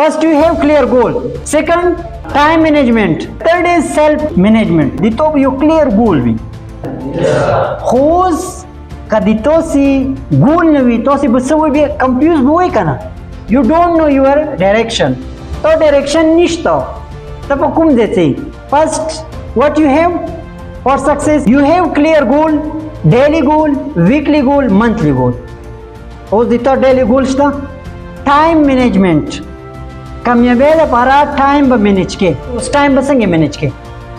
First, you have clear goal. Second, time management. Third is self management. Dito yung clear goal vi. Who's kadito goal na vi to si busawi bi confused buhay ka. You don't know your direction. तो direction निश्तो तब हुकुम देते first what you have for success you have clear goal daily goal weekly goal monthly goal उस दिता daily goals था time management कमिया कमयबेल पारा टाइम ब मैनेज के, उस टाइम बसेंगे मैनेज के।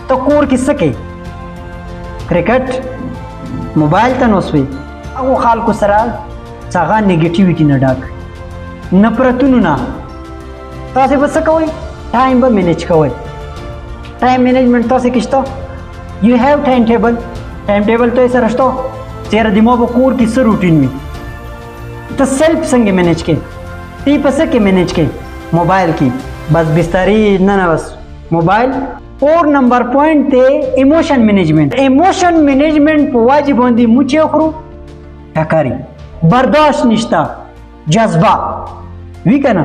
तो कूर किससे के? क्रिकेट, मोबाइल तो तनोसवी अगो खाल को सरा सागा नेगेटिविटी ना डाक। नफरतुनु ना। तो से बस कोई टाइम ब मैनेज कोई टाइम मैनेजमेंट तो से किस्तो? You have time table. Time table तो ऐसा रस्तो। तेरा दिमाग कूर किस रूटीन में? तो सेल्फ संगे मैनेज के। ती पसे के मैनेज के। मोबाइल की। बस बिस्तरी ना ना बस मोबाइल। और नंबर पॉइंट ते इमोशन मैनेजमेंट इमोशन मैनेजमेंट वाजिब होंदी मुचे अखरू टकारी बर्दाश्त निश्ता जज्बा। वी कना